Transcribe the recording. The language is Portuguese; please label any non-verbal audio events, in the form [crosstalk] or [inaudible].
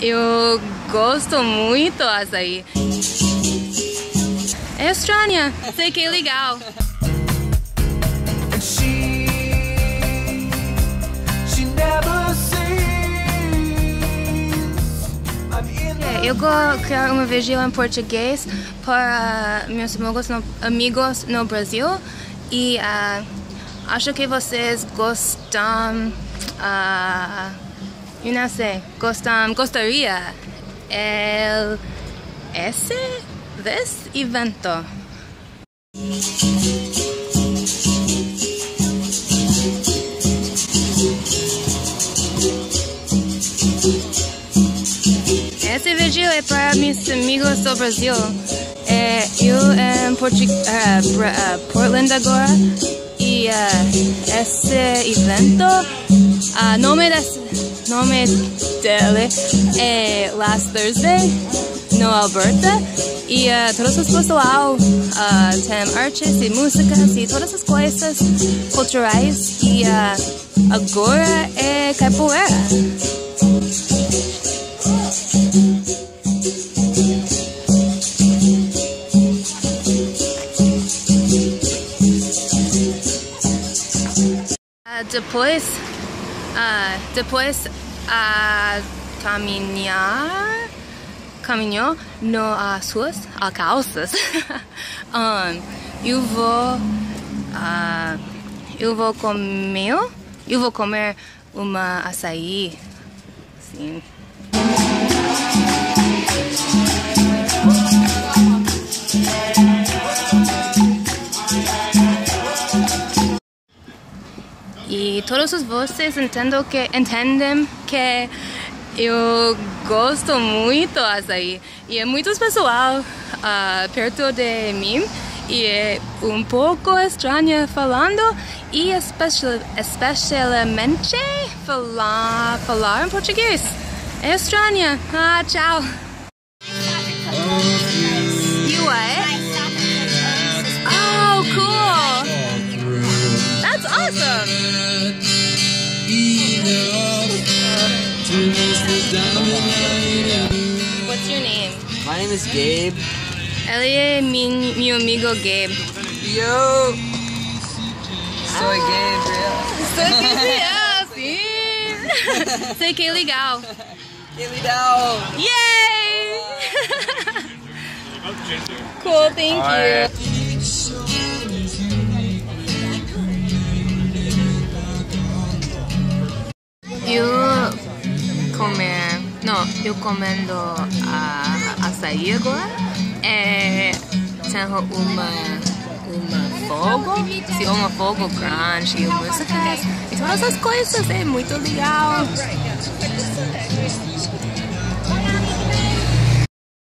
Eu gosto muito açaí. É estranha, sei que é legal. É, Eu vou criar uma vídeo em português para meus amigos no, amigos no Brasil e ah, acho que vocês gostam, ah, eu não sei, gostam, gostaria el, esse desse evento. Esse vídeo é para meus amigos do Brasil. É, eu em Portu uh, Bra- uh, Portland agora e uh, esse evento, uh, nome desse, nome dele é Last Thursday no Alberta e uh, todos os pessoal uh, tem artes e músicas e todas as coisas culturais e uh, agora é capoeira. Ah, depois, ah, depois a caminhar, caminhou no as ruas, a calças. [laughs] um, eu vou, ah, eu vou comer, eu vou comer uma açaí, sim. Todos vocês entendem que, entendem que eu gosto muito açaí. E é muito pessoal ah, perto de mim. E é um pouco estranho falando. E especial, especialmente falar, falar em português. É estranho. Ah, tchau. You? Oh, cool. What's your name? My name is Gabe. Ele é mi- meu amigo Gabe. Yo! Soy Gabriel. Sei sim. Sei que é legal. Que legal! Yay! [laughs] cool, thank you. No, eu comendo a, açaí agora. É, tenho uma, uma fogo, sim, uma fogo grande, músicas. E todas essas coisas é muito legal.